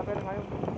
Apa?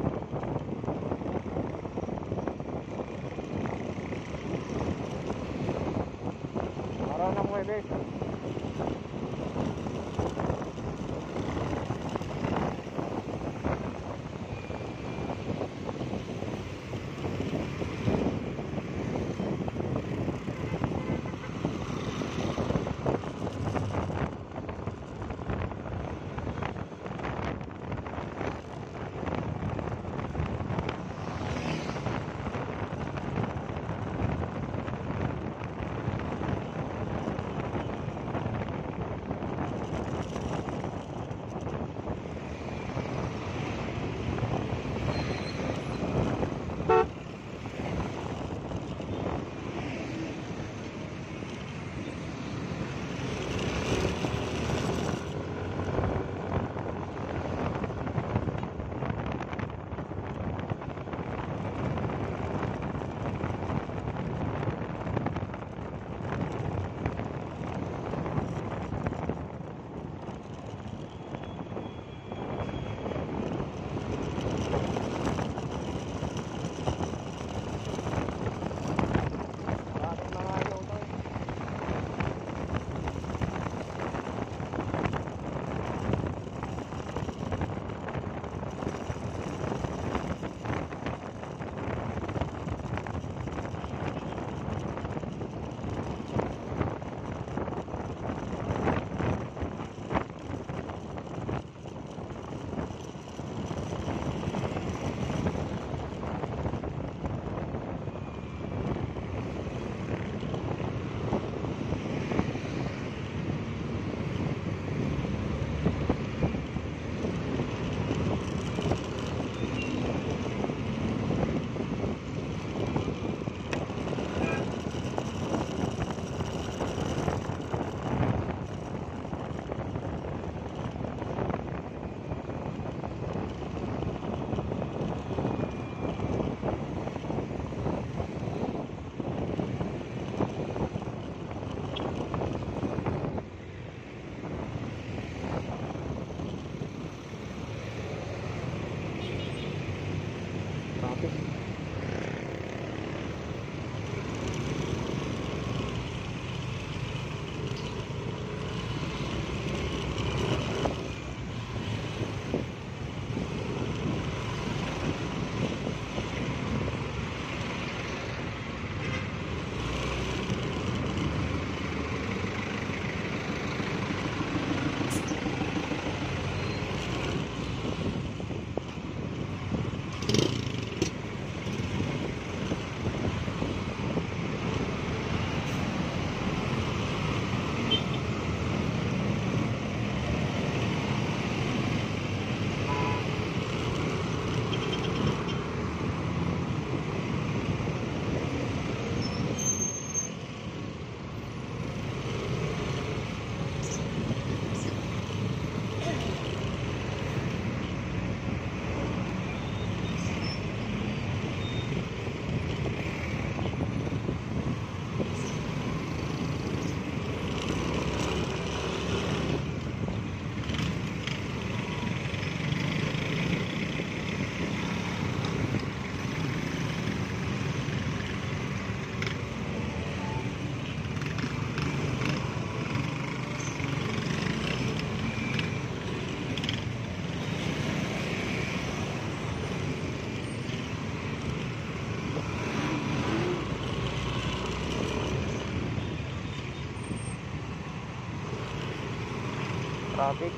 Traffic.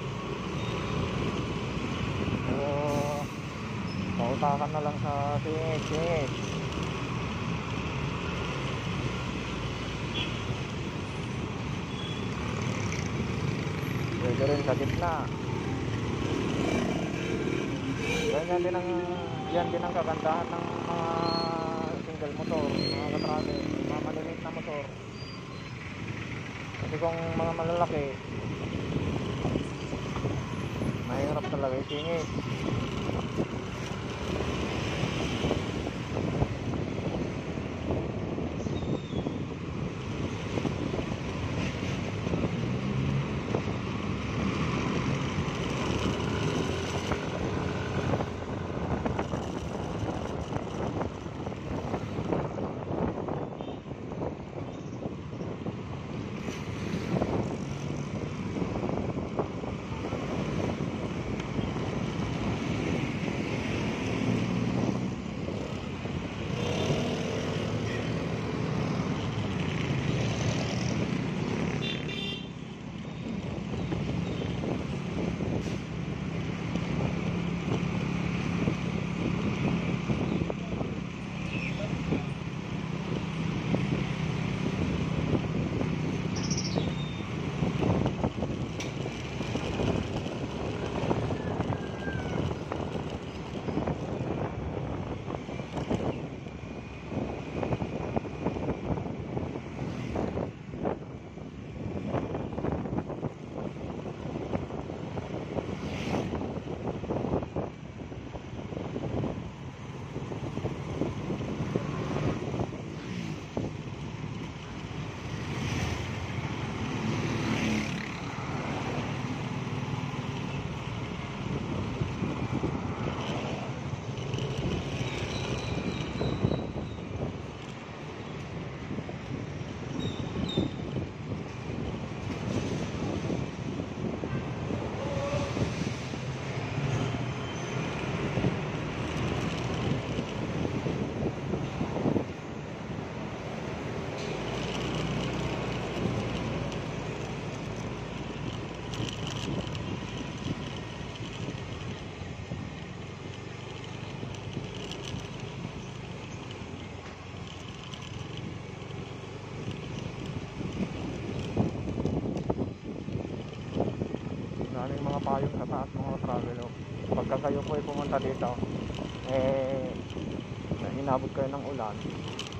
So, pautakan na lang sa singit, singit. Pwede rin sa gitna. Ganyan din ang yan din ang kagandahan ng mga single motor, mga katrabe, mga maliliit na motor. Kasi kung mga malalaki, mahirap talaga isingit. Kayo po ay pumunta dito, eh, na inabot kayo ng ulan,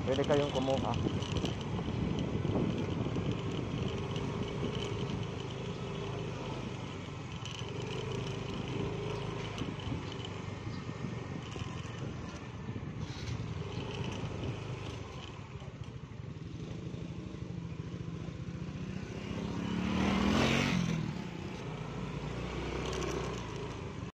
pwede kayong kumuha.